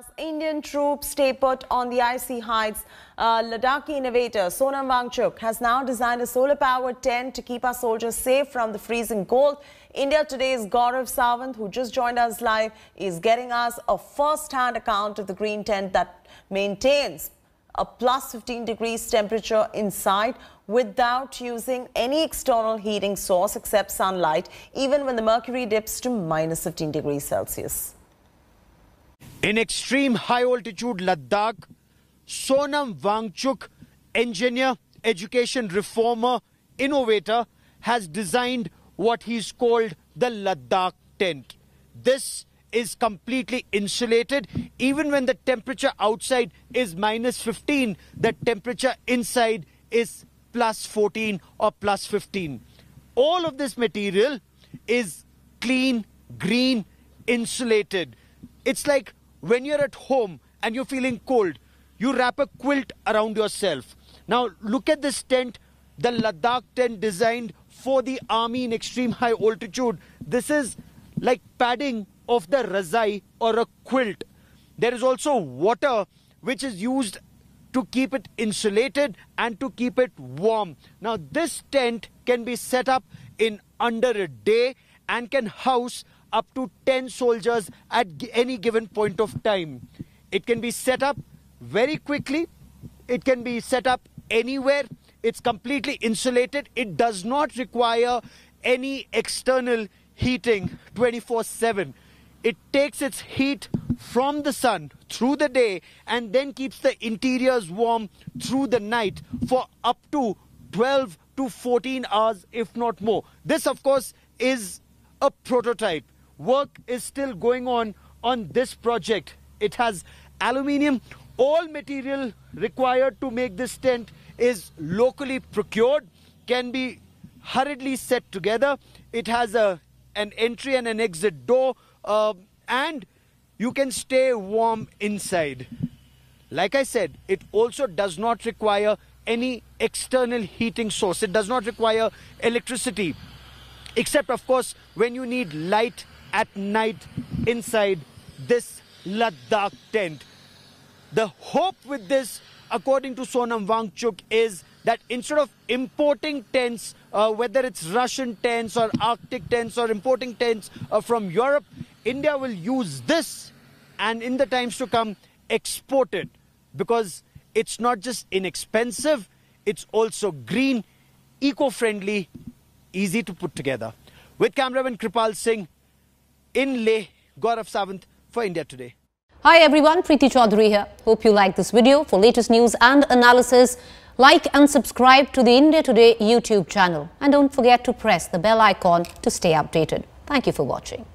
As Indian troops stay put on the icy heights, uh, Ladakhi innovator Sonam Wangchuk has now designed a solar-powered tent to keep our soldiers safe from the freezing cold. India Today's Gaurav Sawant, who just joined us live, is getting us a first-hand account of the green tent that maintains a plus 15 degrees temperature inside without using any external heating source except sunlight, even when the mercury dips to minus 15 degrees Celsius. In extreme high altitude Ladakh, Sonam Wangchuk, engineer, education reformer, innovator, has designed what he's called the Ladakh tent. This is completely insulated. Even when the temperature outside is minus 15, the temperature inside is plus 14 or plus 15. All of this material is clean, green, insulated. It's like when you're at home and you're feeling cold, you wrap a quilt around yourself. Now, look at this tent, the Ladakh tent designed for the army in extreme high altitude. This is like padding of the razai or a quilt. There is also water which is used to keep it insulated and to keep it warm. Now, this tent can be set up in under a day and can house up to 10 soldiers at any given point of time. It can be set up very quickly. It can be set up anywhere. It's completely insulated. It does not require any external heating 24 7. It takes its heat from the sun through the day and then keeps the interiors warm through the night for up to 12 to 14 hours, if not more. This, of course, is a prototype work is still going on on this project. It has aluminium. All material required to make this tent is locally procured, can be hurriedly set together. It has a an entry and an exit door, uh, and you can stay warm inside. Like I said, it also does not require any external heating source. It does not require electricity, except, of course, when you need light at night inside this Ladakh tent. The hope with this, according to Sonam Wangchuk, is that instead of importing tents, uh, whether it's Russian tents or Arctic tents or importing tents uh, from Europe, India will use this and in the times to come export it because it's not just inexpensive, it's also green, eco friendly, easy to put together. With cameraman Kripal Singh, in Leh, Gaurav Sawant for India Today. Hi everyone, Preeti Chaudhary here. Hope you like this video. For latest news and analysis, like and subscribe to the India Today YouTube channel. And don't forget to press the bell icon to stay updated. Thank you for watching.